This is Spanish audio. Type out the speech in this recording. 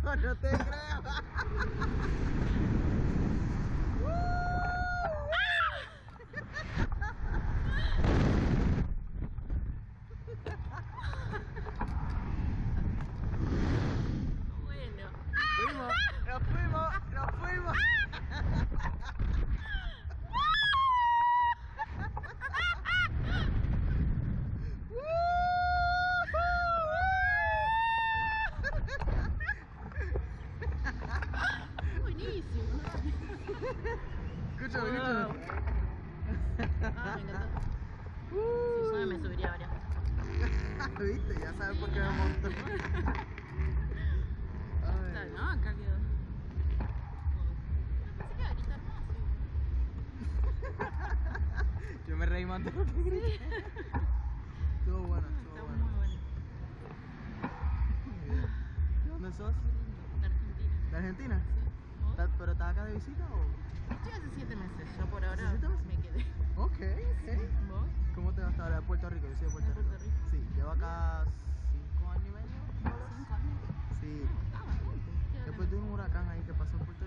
creo, no te creo. Bueno. Fuimos, nos fuimos, nos fuimos. Escúchame, escúchame. Ah, me encantó. Si yo me subiría varias. ¿Viste? Ya sabes por qué me monto. No, acá quedó. Pensé que iba a gritar más. Yo me reí más de lo que grité. Estuvo bueno, estuvo bueno. bueno. Muy bien. ¿De dónde sos? De Argentina. ¿De Argentina? Sí. ¿Vos? ¿Estás- ¿Pero estás acá de visita o...? Estoy hace 7 meses. Yo por ahora ¿Siete meses? me quedé. Ok, ok. ¿Vos? ¿Cómo te va hasta ahora? De Puerto Rico, yo soy de Puerto ¿De Rico. Puerto Rico? Sí, llevo acá cinco años y medio. ¿Cinco años? Sí, Ah, bastante. después de un huracán ahí que pasó en Puerto